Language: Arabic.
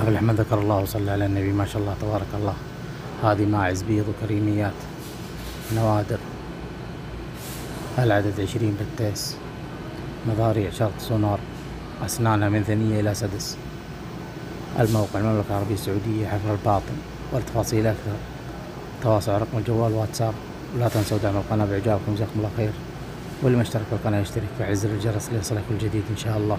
أبو الأحمد ذكر الله وصلى على النبي ما شاء الله تبارك الله. هذه ماعز بيض وكريميات نوادر. العدد عشرين بتيس مضاريع شرط سونار. أسنانها من ثنية إلى سدس. الموقع المملكة العربية السعودية حفر الباطن. والتفاصيل أكثر. تواصل رقم الجوال واتساب. ولا تنسوا دعم القناة بإعجابكم جزاكم الله خير. واللي ما اشترك بالقناة يشترك ويفعل الجرس ليصلك كل جديد إن شاء الله.